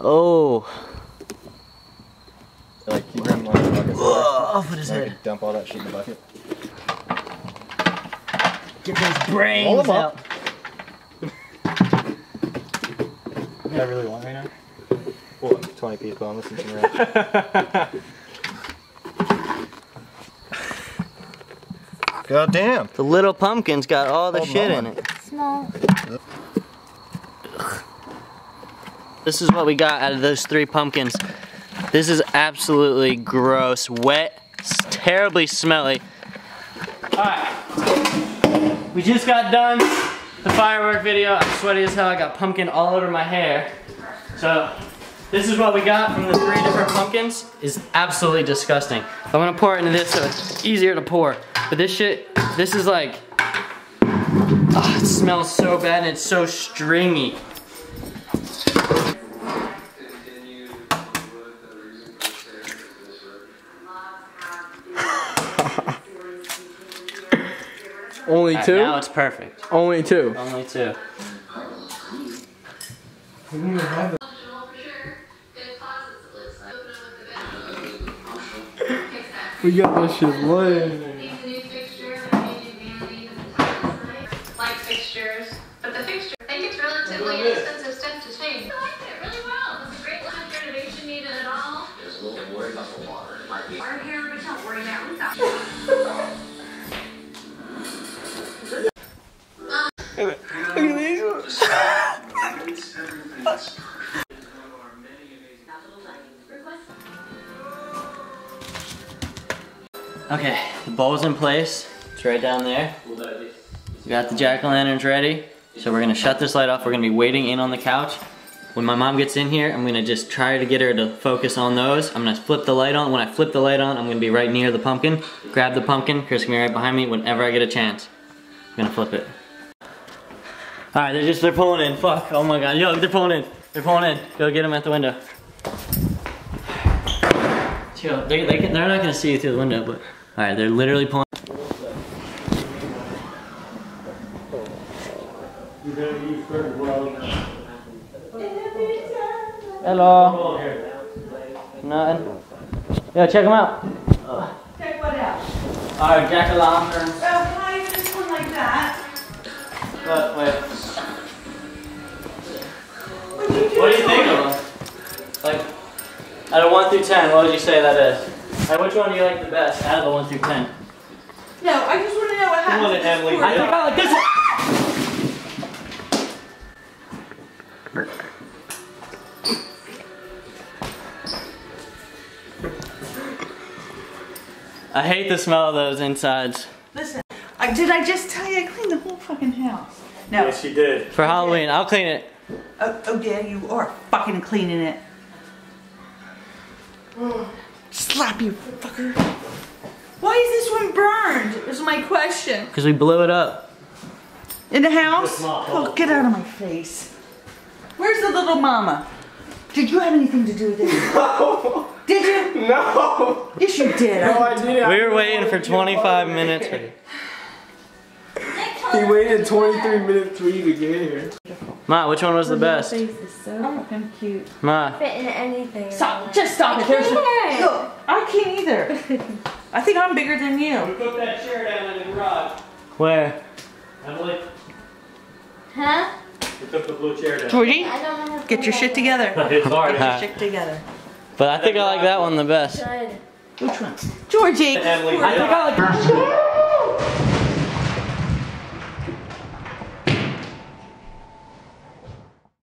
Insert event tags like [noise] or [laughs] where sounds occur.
Oh. Like, keep him on the bucket. Off with his head. dump all that shit in the bucket. Get those brains them out. up. Is that really want right now? Well, 20 people, I'm listening to you. [laughs] God damn. The little pumpkin's got all the Hold shit in it. Small. This is what we got out of those three pumpkins. This is absolutely gross, wet, terribly smelly. Alright. We just got done the firework video. I'm sweaty as hell. I got pumpkin all over my hair. So, this is what we got from the three different pumpkins. Is absolutely disgusting. I'm gonna pour it into this so it's easier to pour. But this shit, this is like, ah, it smells so bad and it's so stringy. Only Alright, two? now it's perfect. Only two. Only two. We got that shit lit. Like fixtures, but the fixture, I think it's relatively inexpensive stuff to change. I liked it really well. It was a great last renovation needed at all. Just a little bit worried about the water. It might be hard here, but don't worry about it. [laughs] Okay, the bowl's in place. It's right down there. We got the jack-o'-lanterns ready. So we're gonna shut this light off. We're gonna be waiting in on the couch. When my mom gets in here, I'm gonna just try to get her to focus on those. I'm gonna flip the light on. When I flip the light on, I'm gonna be right near the pumpkin. Grab the pumpkin. Chris can be right behind me whenever I get a chance. I'm gonna flip it. All right, they're just, they're pulling in. Fuck, oh my God. Yo, they're pulling in. They're pulling in. Go get them at the window. Chill. They, they can, they're not gonna see you through the window, but all right, they're literally pulling. Hello. Nothing. Yo, check them out. Check what out? Our jack o' lanterns. Oh, why is this one like that? But wait, What'd you do? what do you think of them? Like, out of one through ten, what would you say that is? Like, which one do you like the best out of the one through ten? No, I just want to know what happens. wanted with Emily this I think I like this one. I hate the smell of those insides. Listen, I, did I just tell you I cleaned the whole fucking house? No. Yes, she did. For Halloween, I'll clean it. Oh, oh, yeah, you are fucking cleaning it. [sighs] Slap you, fucker. Why is this one burned? Is my question. Because we blew it up. In the house? Oh, get out of my face. Where's the little mama? Did you have anything to do with it? No! [laughs] Did you? No! Yes, you did. No, I didn't. We were waiting for 25 minutes. [laughs] He waited 23 minutes for you to get here. Ma, which one was the best? face is so fucking cute. Ma, Fit in anything. Stop! Just stop it. There's can't. Look, I can't either. [laughs] I think I'm bigger than you. We put that chair down in the garage. Where? Emily, Huh? we took the blue chair down. Georgie, I don't know how to get your shit together. [laughs] It's hard. [laughs] Get your shit together. But I think I like that one the best. Which one? Georgie. Emily, I think I like.